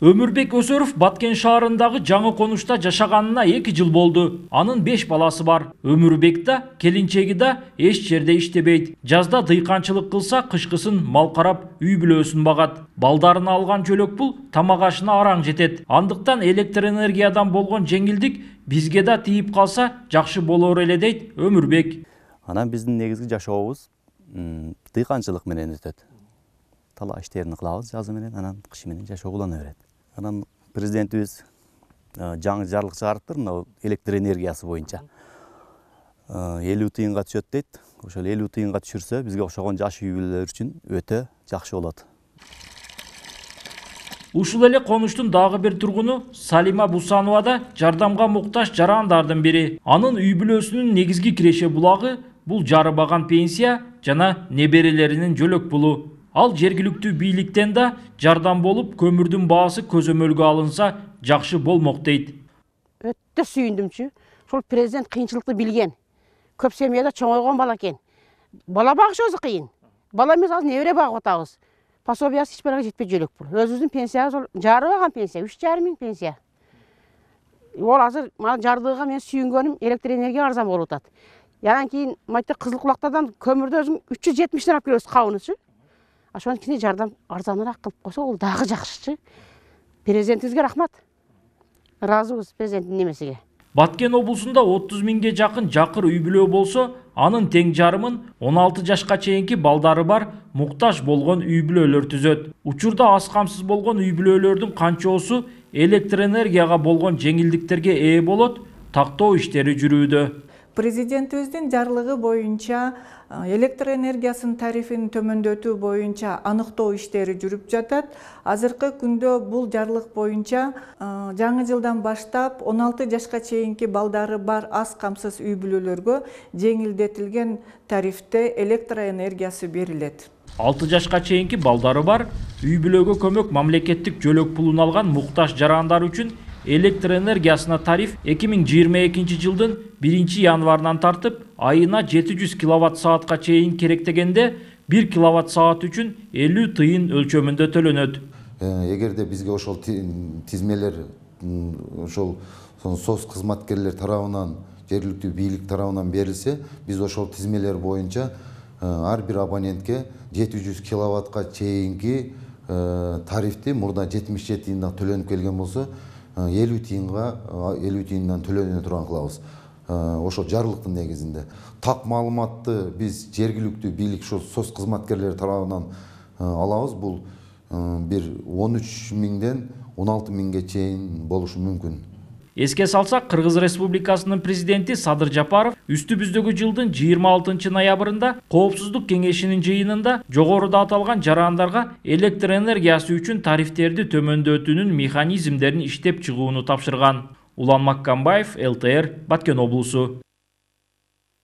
өмүрбек өсөров баткен шаарындагы жаңы конушта жашаганына эки жыл болду анын беш баласы бар өмүрбек да келинчеги да эч жерде иштебейт жазда дыйканчылык кылса кышкысын мал карап үй бүлөсүн багат балдарына алган жөлөк пул тамак ашына араң жетет андыктан электр энергиядан болгон жеңилдик бизге да тийип калса жакшы болор эле дейт өмүрбек анан биздин негизги жашообуз дыйканчылык менен өтөт талаа иштерин кылабыз жазы менен анан кышы менен жашоо улана берет анан президентибиз э, жаңы жарлык чыгарыптыр мына электр энергиясы боюнча элүү тыйынга түшөт дейт ошол элүү тыйынга түшүрсө бизге окшогон жаш үй бүлөлөр үчүн өтө жакшы болот ушул эле конуштун дагы бир тургуну салима бусанова да жардамга муктаж жарандардын бири. Анын үй бүлөсүнүн негизги киреше булагы бул жарыбаган пенсия жана неберелеринин жөлөк пулу. Ал жергиликтүү бийликтен да жардам болуп көмүрдүн баасы көзөмөлгө алынса жакшы болмок дейт өтө сүйүндүмчү ушул президент кыйынчылыкты билген көп семьяда чоңойгон бала экен бала багыш өзү кыйын бала эмес азыр небере багып атабыз пособиясы эч бирге жетпей жөлөк пул өзүбүздүн пенсиябыз ол пенсия үч жарым миң пенсия. Ол азыр мана жардыгыга мен сүйүнгөнүм электр энергия арзан болуп атат анан кийин мойтте кызыл кулактардан көмүрдү өзүм үч жүз жетимиштен алып келебиз кабынычы ошону кичине жардам арзаныраак кылып койсо ол дагы жакшычы. Президентибизге рахмат. Ыраазыбыз президенттин немесиге. Баткен облусунда отуз миңге жакын жакыр үй бүлө болсо анын тең жарымын он алты жашка чейинки балдары бар муктаж болгон үй бүлөлөр түзөт. Учурда аз камсыз болгон үй бүлөлөрдүн канчоосу электр энергияга болгон жеңилдиктерге ээ болот тактоо иштери жүрүүдө. Президентибиздин жарлыгы боюнча электр энергиясынын тарифин төмөндөтүү боюнча аныктоо иштери жүрүп жатат. Азыркы күндө бул жарлык боюнча жаңы жылдан баштап он алты жашка чейинки балдары бар аз камсыз үй бүлөлөргө жеңилдетилген тарифте электр энергиясы берилет. алты жашка чейинки балдары бар. Үй бүлөгө көмөк мамлекеттик жөлөк пулун алган муктаж жарандар үчүн электр энергиясына тариф 2022 жылдын 1 январынан тартып айына 700 киловатт саатка чейин керектегенде 1 киловатт саат үчүн 50 тыйын өлчөмүндө төлөнөт эгерде бизге ошол ти- тизмелер ошол соц кызматкерлер тарабынан жергиликтүү бийлик тарабынан берилсе биз ошол тизмелер боюнча э, ар бир абонентке жети жүз киловаттка чейинки э, тарифти мурда жетимиш жети тыйында төлөнүп келген болсо элүү тыйынга элүү тыйындан төлөнө турган кылабыз. Э, ошол жарлыктын негизинде. Так маалыматты биз жергиликтүү бийлик ошол соц кызматкерлери тарабынан э, алабыз. Бул э, бир он үч миңден он алты миңге чейин болушу мүмкүн. Эске салсак кыргыз республикасынын президенти садыр жапаров үстүбүздөгү жылдын 26 ноябрында коопсуздук кеңешинин жыйынында жогоруда аталган жарандарга электр энергиясы үчүн тарифтерди төмөндөтүүнүн механизмдерин иштеп чыгууну тапшырган улан маккамбаев лтр баткен облусу